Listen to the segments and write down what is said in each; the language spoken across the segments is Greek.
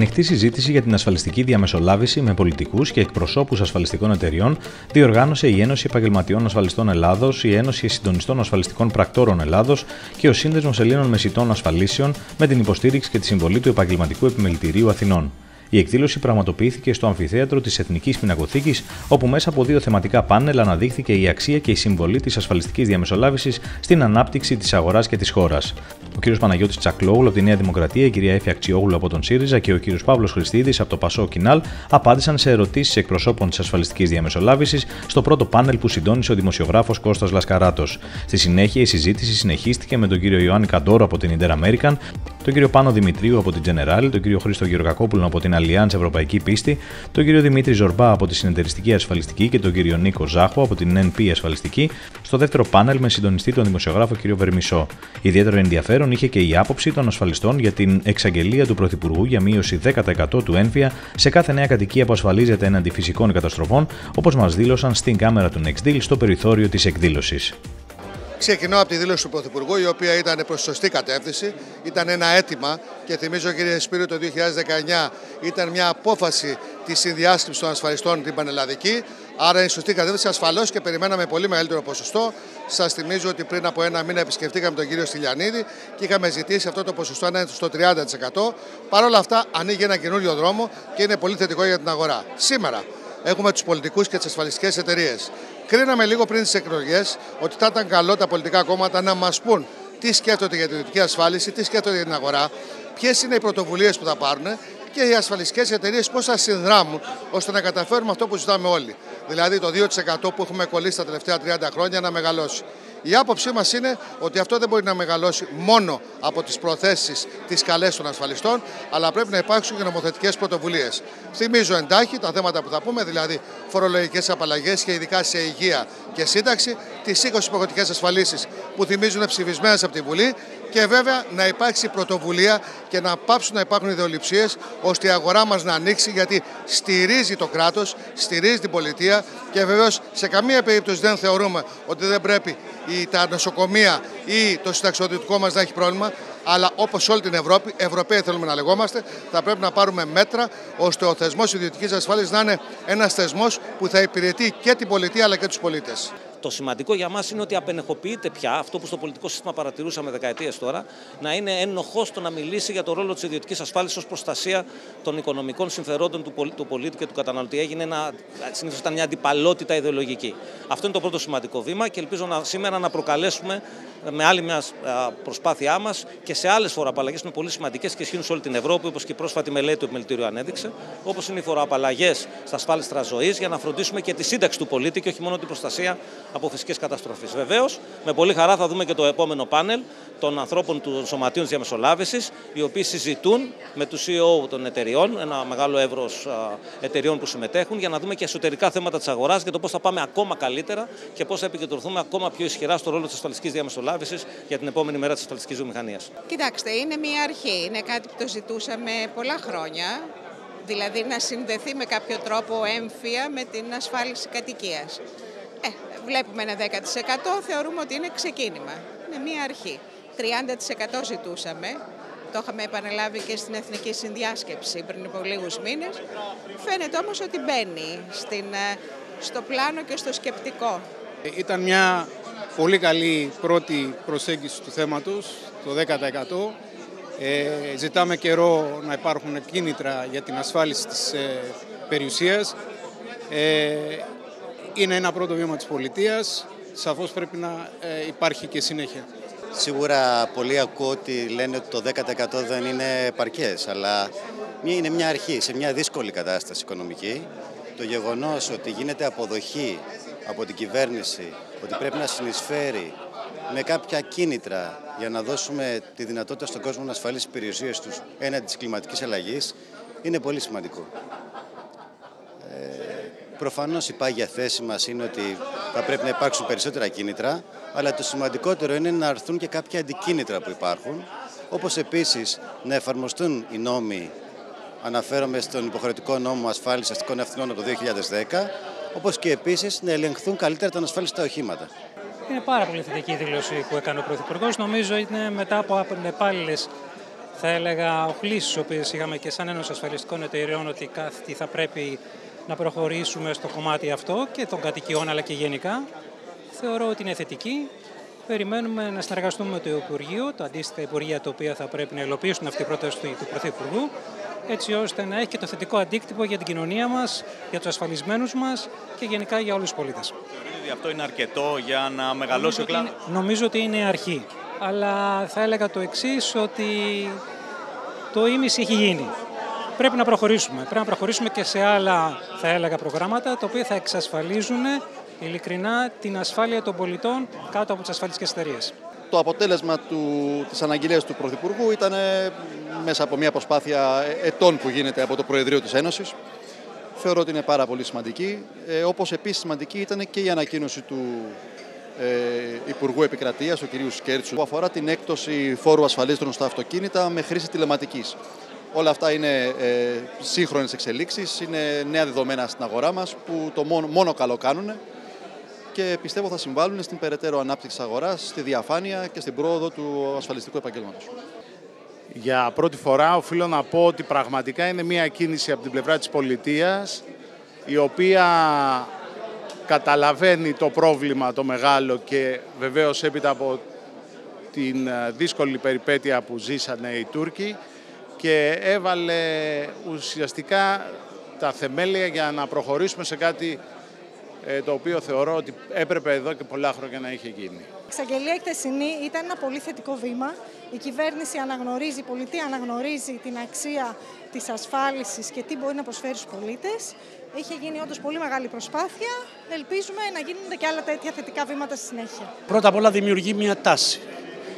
Ανοιχτή συζήτηση για την ασφαλιστική διαμεσολάβηση με πολιτικούς και εκπροσώπους ασφαλιστικών εταιριών διοργάνωσε η Ένωση Επαγγελματιών Ασφαλιστών Ελλάδος, η Ένωση Συντονιστών Ασφαλιστικών Πρακτόρων Ελλάδος και ο Σύνδεσμος Ελλήνων Μεσητών Ασφαλίσεων με την υποστήριξη και τη συμβολή του Επαγγελματικού Επιμελητηρίου Αθηνών. Η εκδήλωση πραγματοποιήθηκε στο αμφιθέατρο της Εθνικής Πινακοθήκης, όπου μέσα από δύο θεματικά πάνελ αναδείχθηκε η αξία και η συμβολή της ασφαλιστικής διαμεσολάβησης στην ανάπτυξη της αγοράς και της χώρας. Ο κ. Παναγιώτης Τσακλόγλου από τη Νέα Δημοκρατία, η κυρία Έφη Αξιόγλου από τον ΣΥΡΙΖΑ και ο κ. Παύλος Χριστίδης από το Πασό Κινάλ απάντησαν σε ερωτήσεις εκπροσώπων της ασφαλιστικής διαμεσολάβησης στο πρώτο πάνελ που συντόνισε ο δημοσιογράφος Κώστας Λασκαράτος. Στη συνέχεια η συζήτηση συνεχίστηκε με τον κύριο Ιωάννη Καντόρο από την Inter American, τον κύριο Πάνο Δημητρίου από την General, τον κύριο Χρήστο Γεωργακόπουλο από την Allianz Ευρωπαϊκή Πίστη, τον κύριο Δημήτρη Ζορμπά από τη Συνεταιριστική Ασφαλιστική και τον κύριο Νίκο Ζάχο από την NP Ασφαλιστική, στο δεύτερο πάνελ με συντονιστή τον δημοσιογράφο κύριο Βερμισό. Ιδιαίτερο ενδιαφέρον είχε και η άποψη των ασφαλιστών για την εξαγγελία του Πρωθυπουργού για μείωση 10% του ένφια σε κάθε νέα κατοικία που ασφαλίζεται έναντι φυσικών καταστροφών, όπως μας δήλωσαν στην κάμερα του Nextdeal στο περιθώριο της εκδήλωσης. Ξεκινώ από τη δήλωση του Πρωθυπουργού, η οποία ήταν προς σωστή κατεύθυνση. Ήταν ένα αίτημα και θυμίζω, κύριε Σπύριο, το 2019 ήταν μια απόφαση της συνδιάσκεψης των ασφαλιστών την πανελλαδική. Άρα είναι σωστή κατεύθυνση ασφαλώς και περιμέναμε πολύ μεγαλύτερο ποσοστό. Σας θυμίζω ότι πριν από ένα μήνα επισκεφτήκαμε τον κύριο Στυλιανίδη και είχαμε ζητήσει αυτό το ποσοστό να είναι στο 30%. Παρ' όλα αυτά, ανοίγει ένα καινούριο δρόμο και είναι πολύ θετικό για την αγορά. Σήμερα έχουμε τους πολιτικούς και τις ασφαλιστικές εταιρείες. Κρίναμε λίγο πριν τις εκλογές ότι θα ήταν καλό τα πολιτικά κόμματα να μας πούν τι σκέφτονται για την ιδιωτική ασφάλιση, τι σκέφτονται για την αγορά, ποιες είναι οι πρωτοβουλίες που θα πάρουν και οι ασφαλιστικές εταιρείες πώς θα συνδράμουν ώστε να καταφέρουμε αυτό που ζητάμε όλοι. Δηλαδή το 2% που έχουμε κολλήσει τα τελευταία 30 χρόνια να μεγαλώσει. Η άποψή μας είναι ότι αυτό δεν μπορεί να μεγαλώσει μόνο από τις προθέσεις, τις καλές των ασφαλιστών, αλλά πρέπει να υπάρξουν και νομοθετικές πρωτοβουλίες. Θυμίζω εντάχει τα θέματα που θα πούμε, δηλαδή φορολογικές απαλλαγές και ειδικά σε υγεία και σύνταξη, τις 20 υποχρεωτικέ ασφαλίσεις που θυμίζουν ψηφισμένες από τη Βουλή και βέβαια να υπάρξει πρωτοβουλία και να πάψουν να υπάρχουν ιδεολειψίες ώστε η αγορά μας να ανοίξει γιατί στηρίζει το κράτος, στηρίζει την πολιτεία και βεβαίως σε καμία περίπτωση δεν θεωρούμε ότι δεν πρέπει ή τα νοσοκομεία ή το συνταξιοδοτικό μας να έχει πρόβλημα. Αλλά όπως όλη την Ευρώπη, Ευρωπαίοι θέλουμε να λεγόμαστε, θα πρέπει να πάρουμε μέτρα ώστε ο θεσμός ιδιωτικής ασφάλειας να είναι ένας θεσμός που θα υπηρετεί και την πολιτεία αλλά και τους πολίτες. Το σημαντικό για μας είναι ότι απενεχοποιείται πια αυτό που στο πολιτικό σύστημα παρατηρούσαμε δεκαετίες τώρα, να είναι ένοχος το να μιλήσει για το ρόλο της ιδιωτικής ασφάλισης ως προστασία των οικονομικών συμφερόντων του πολίτη και του καταναλωτή. Έγινε ένα, συνήθως ήταν μια αντιπαλότητα ιδεολογική. Αυτό είναι το πρώτο σημαντικό βήμα και ελπίζω να, σήμερα να προκαλέσουμε με άλλη μια προσπάθειά μας και σε άλλες φοροαπαλλαγές που είναι πολύ σημαντικές και ισχύουν σε όλη την Ευρώπη, όπως και η πρόσφατη μελέτη του Επιμελητήριου ανέδειξε, όπως είναι οι φοροαπαλλαγές στα ασφάλιστρα ζωής, για να φροντίσουμε και τη σύνταξη του πολίτη και όχι μόνο την προστασία από φυσικές καταστροφές. Βεβαίως, με πολύ χαρά θα δούμε και το επόμενο πάνελ των ανθρώπων του Σωματείου Διαμεσολάβησης, οι οποίοι συζητούν με τους CEO των εταιριών, ένα μεγάλο εύρος εταιριών που συμμετέχουν, για να δούμε και εσωτερικά θέματα της αγοράς και το πώς θα πάμε ακόμα καλύτερα και πώς θα επικεντρωθούμε ακόμα πιο ισχυρά στο ρόλο της ασφαλιστική διαμεσολάβησης για την επόμενη μέρα της ασφαλιστική βιομηχανίας. Κοιτάξτε, είναι μια αρχή. Είναι κάτι που το ζητούσαμε πολλά χρόνια. Δηλαδή να συνδεθεί με κάποιο τρόπο έμφυα με την ασφάλιση κατοικίας. Ε, βλέπουμε ένα 10% θεωρούμε ότι είναι ξεκίνημα. Είναι μία αρχή. 30% ζητούσαμε. Το είχαμε επαναλάβει και στην Εθνική Συνδιάσκεψη πριν από λίγους μήνες. Φαίνεται όμως ότι μπαίνει στην, ε, στο πλάνο και στο σκεπτικό. Ήταν μια πολύ καλή πρώτη προσέγγιση του θέματος, το 10%. Ε, ζητάμε καιρό να υπάρχουν κίνητρα για την ασφάλιση της ε, περιουσίας. Ε, είναι ένα πρώτο βήμα της πολιτείας, σαφώς πρέπει να ε, υπάρχει και συνέχεια. Σίγουρα πολλοί ακούω ότι λένε ότι το 10% δεν είναι επαρκές, αλλά είναι μια αρχή σε μια δύσκολη κατάσταση οικονομική. Το γεγονός ότι γίνεται αποδοχή από την κυβέρνηση ότι πρέπει να συνεισφέρει με κάποια κίνητρα για να δώσουμε τη δυνατότητα στον κόσμο να ασφαλίσει τις περιουσίες τους έναντι της κλιματικής αλλαγής είναι πολύ σημαντικό. Προφανώς η πάγια θέση μας είναι ότι θα πρέπει να υπάρξουν περισσότερα κίνητρα, αλλά το σημαντικότερο είναι να έρθουν και κάποια αντικίνητρα που υπάρχουν, όπως επίσης να εφαρμοστούν οι νόμοι, αναφέρομαι στον υποχρεωτικό νόμο ασφάλισης αστικών ευθυνών από το 2010, όπως και επίσης να ελεγχθούν καλύτερα τα ανασφάλιστα οχήματα. Είναι πάρα πολύ θετική η δήλωση που έκανε ο Πρωθυπουργός. Νομίζω είναι μετά από ανεπάλληλε θα έλεγα, οχλήσεις οποίες είχαμε και σαν Ένωση Ασφαλιστικών Εταιρεών ότι κάτι θα πρέπει να προχωρήσουμε στο κομμάτι αυτό και των κατοικιών αλλά και γενικά. Θεωρώ ότι είναι θετική. Περιμένουμε να συνεργαστούμε με το Υπουργείο, τα αντίστοιχα Υπουργεία τα οποία θα πρέπει να υλοποιήσουν αυτή η πρόταση του Πρωθυπουργού, έτσι ώστε να έχει και το θετικό αντίκτυπο για την κοινωνία μας, για τους ασφαλισμένους μας και γενικά για όλους τους πολίτες. Θεωρείτε ότι αυτό είναι αρκετό για να μεγαλώσει ο κλάδος; Νομίζω ότι είναι αρχή. Αλλά θα έλεγα το εξής, ότι το ίμιση έχει γίνει. Πρέπει να προχωρήσουμε. Πρέπει να προχωρήσουμε και σε άλλα, θα έλεγα, προγράμματα, τα οποία θα εξασφαλίζουν ειλικρινά την ασφάλεια των πολιτών κάτω από τις ασφαλιστικές εταιρείες. Το αποτέλεσμα του, της αναγγελίας του Πρωθυπουργού ήταν μέσα από μια προσπάθεια ετών που γίνεται από το Προεδρείο της Ένωσης. Θεωρώ ότι είναι πάρα πολύ σημαντική. Ε, όπως επίσης σημαντική ήταν και η ανακοίνωση του ε, Υπουργού Επικρατείας, ο κ. Σκέρτσου, που αφορά την έκπτωση φόρου ασφαλίστρων στα αυτοκίνητα με χρήση τηλεματικής. Όλα αυτά είναι ε, σύγχρονες εξελίξεις, είναι νέα δεδομένα στην αγορά μας που το μόνο, μόνο καλό κάνουν και πιστεύω θα συμβάλλουν στην περαιτέρω ανάπτυξη της αγοράς, στη διαφάνεια και στην πρόοδο του ασφαλιστικού επαγγέλματος. Για πρώτη φορά οφείλω να πω ότι πραγματικά είναι μια κίνηση από την πλευρά της πολιτείας η οποία καταλαβαίνει το πρόβλημα το μεγάλο και βεβαίως έπειτα από την δύσκολη περιπέτεια που ζήσανε οι Τούρκοι και έβαλε ουσιαστικά τα θεμέλια για να προχωρήσουμε σε κάτι ε, το οποίο θεωρώ ότι έπρεπε εδώ και πολλά χρόνια να είχε γίνει. Η εξαγγελία εκτεσινή ήταν ένα πολύ θετικό βήμα. Η κυβέρνηση αναγνωρίζει, η πολιτεία αναγνωρίζει την αξία της ασφάλισης και τι μπορεί να προσφέρει στους πολίτες. Είχε γίνει όντως πολύ μεγάλη προσπάθεια. Ελπίζουμε να γίνονται και άλλα τέτοια θετικά βήματα στη συνέχεια. Πρώτα απ' όλα δημιουργεί μια τάση.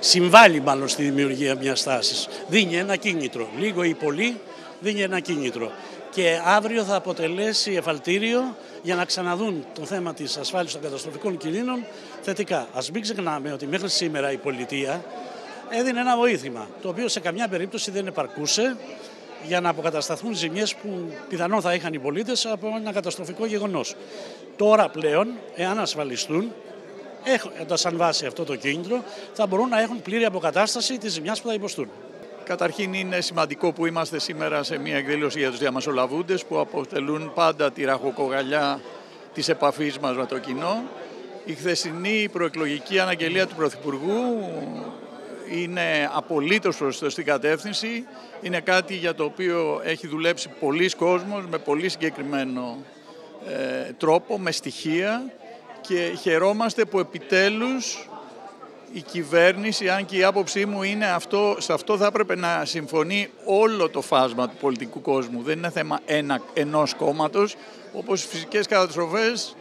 Συμβάλλει μάλλον στη δημιουργία μιας τάση. Δίνει ένα κίνητρο. Λίγο ή πολύ δίνει ένα κίνητρο και αύριο θα αποτελέσει εφαλτήριο για να ξαναδούν το θέμα της ασφάλισης των καταστροφικών κινδύνων θετικά. Ας μην ξεχνάμε ότι μέχρι σήμερα η πολιτεία έδινε ένα βοήθημα, το οποίο σε καμιά περίπτωση δεν επαρκούσε για να αποκατασταθούν ζημιές που πιθανόν θα είχαν οι πολίτες από ένα καταστροφικό γεγονός. Τώρα πλέον, εάν ασφαλιστούν, έχοντα σαν βάση αυτό το κίνητρο, θα μπορούν να έχουν πλήρη αποκατάσταση της ζημιάς που θα υποστούν. Καταρχήν είναι σημαντικό που είμαστε σήμερα σε μια εκδήλωση για τους διαμασολαβούντες που αποτελούν πάντα τη ραχοκογαλιά της επαφής μας με το κοινό. Η χθεσινή προεκλογική αναγγελία του Πρωθυπουργού είναι απολύτως προς την κατεύθυνση. Είναι κάτι για το οποίο έχει δουλέψει πολλοί κόσμος με πολύ συγκεκριμένο ε, τρόπο, με στοιχεία και χαιρόμαστε που επιτέλους η κυβέρνηση, αν και η άποψή μου είναι αυτό, σε αυτό θα έπρεπε να συμφωνεί όλο το φάσμα του πολιτικού κόσμου. Δεν είναι θέμα ένα, ενός κόμματος, όπως οι φυσικές καταστροφές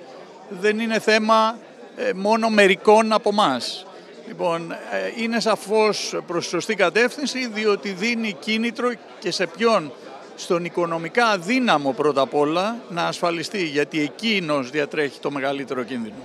δεν είναι θέμα ε, μόνο μερικών από εμά. Λοιπόν, ε, είναι σαφώς προς σωστή κατεύθυνση, διότι δίνει κίνητρο και σε ποιον; Στον οικονομικά αδύναμο πρώτα απ' όλα να ασφαλιστεί, γιατί εκείνος διατρέχει το μεγαλύτερο κίνδυνο.